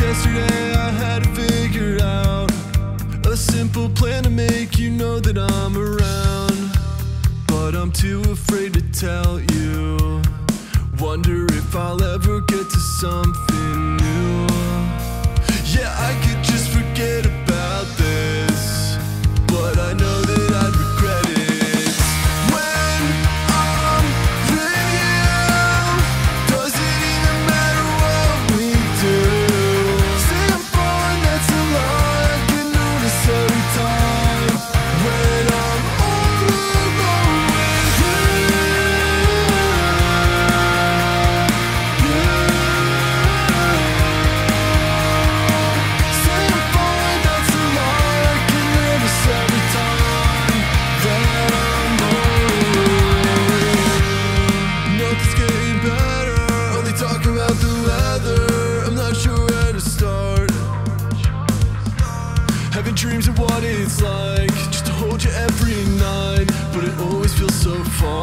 Yesterday I had to figure out a simple plan to make you know that I'm around. But I'm too afraid to tell you. Wonder if I'll ever get to something Dreams of what it's like just to hold you every night, but it always feels so far.